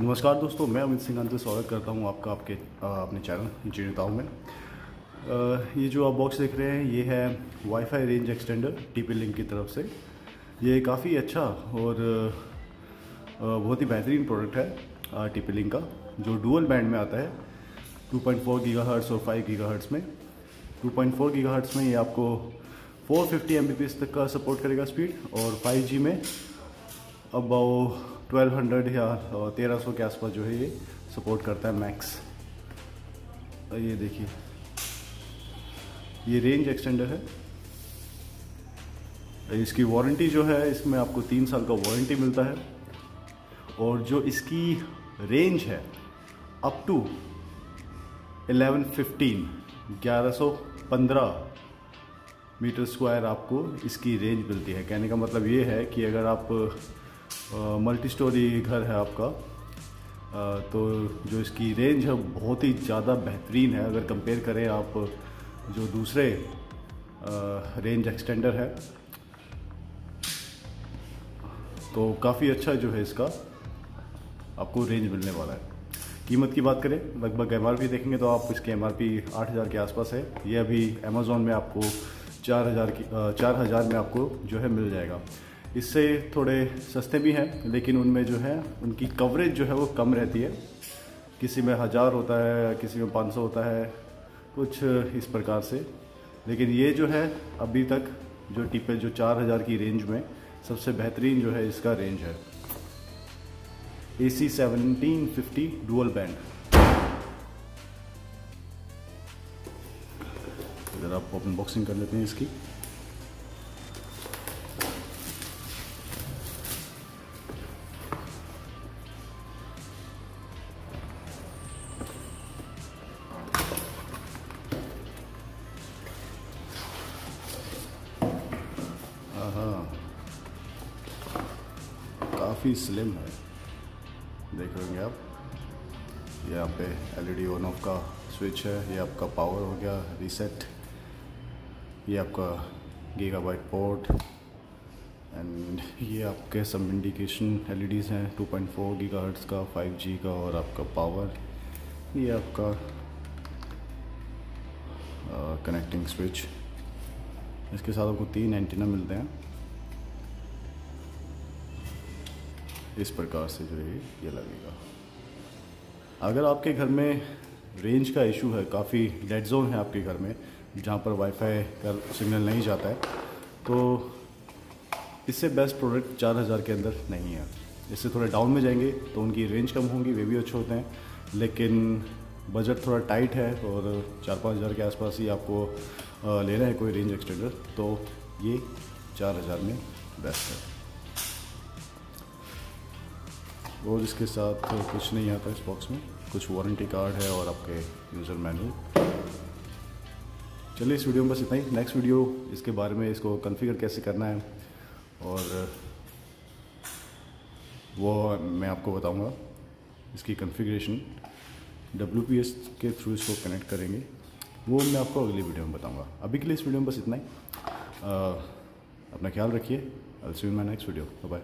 नमस्कार दोस्तों, मैं अमित सिंह अंत स्वागत करता हूँ आपका, आपके अपने चैनल इंजीनियरताओं में। ये जो आप बॉक्स देख रहे हैं, ये है wifi range extender TP Link की तरफ़ से। ये काफ़ी अच्छा और बहुत ही बेहतरीन प्रोडक्ट है टीपी लिंक का, जो डुअल बैंड में आता है 2.4 पॉइंट और 5 गीगाहर्ट्ज़ में। 2.4 गीगाहर्ट्ज़ में ये आपको 450 फिफ्टी तक का सपोर्ट करेगा स्पीड और 5G में। अब 1200 या 1300 के आसपास जो है ये सपोर्ट करता है मैक्स ये देखिए, ये रेंज एक्सटेंडर है। इसकी वारंटी जो है, इसमें आपको तीन साल का वारंटी मिलता है। और जो इसकी रेंज है अप टू 1115 1115 मीटर स्क्वायर आपको इसकी रेंज मिलती है। कहने का मतलब ये है कि अगर आप मल्टी स्टोरी घर है आपका। आ, तो जो इसकी रेंज है बहुत ही ज़्यादा बेहतरीन है। अगर कंपेयर करें आप जो दूसरे आ, रेंज एक्सटेंडर है तो काफ़ी अच्छा जो है इसका आपको रेंज मिलने वाला है। कीमत की बात करें लगभग एम देखेंगे तो आप इसके एम आर के आसपास है। ये अभी अमेज़ोन में आपको चार हज़ार की चार हज़ार में आपको जो है मिल जाएगा। इससे थोड़े सस्ते भी हैं, लेकिन उनमें जो है, उनकी कवरेज जो है वो कम रहती है। किसी में हज़ार होता है, किसी में पाँच सौ होता है, कुछ इस प्रकार से। लेकिन ये जो है, अभी तक जो टिपे जो चार हज़ार की रेंज में, सबसे बेहतरीन जो है इसका रेंज है। A C seventeen fifty dual band अगर आप अनबॉक्सिंग कर लेते हैं इसकी। काफ़ी स्लिम है। देख होंगे आप। यहाँ पे एलईडी ऑन ऑफ़ का स्विच है। ये आपका पावर हो गया रीसेट ये आपका गीगाबाइट पोर्ट एंड ये आपके सब इंडिकेशन एलईडीज़ हैं। 2.4 गीगाहर्ट्ज़ का 5G का और आपका पावर ये आपका कनेक्टिंग स्विच इसके साथ आपको तीन एंटीना मिलते हैं। इस प्रकार से जो है ये लगेगा। अगर आपके घर में रेंज का इशू है, काफ़ी डेड जोन है आपके घर में, जहाँ पर वाईफाई का सिग्नल नहीं जाता है तो इससे बेस्ट प्रोडक्ट चार हज़ार के अंदर नहीं है। इससे थोड़े डाउन में जाएँगे तो उनकी रेंज कम होंगी, वे भी अच्छे होते हैं। लेकिन बजट थोड़ा टाइट है और चार पाँच हज़ार के आसपास ही आपको लेना है कोई रेंज एक्सटेंडर तो ये चार हज़ार में बेस्ट है। और इसके साथ कुछ नहीं आता इस बॉक्स में, कुछ वारंटी कार्ड है और आपके यूज़र मैनुअल चलिए इस वीडियो में बस इतना ही। नेक्स्ट वीडियो इसके बारे में इसको कॉन्फ़िगर कैसे करना है, और वो मैं आपको बताऊँगा। इसकी कॉन्फ़िगरेशन डब्ल्यू के थ्रू इसको कनेक्ट करेंगे। वो मैं आपको अगली वीडियो में बताऊँगा। अभी के लिए इस वीडियो में बस इतना ही। अपना ख्याल रखिए। I'll see my next video bye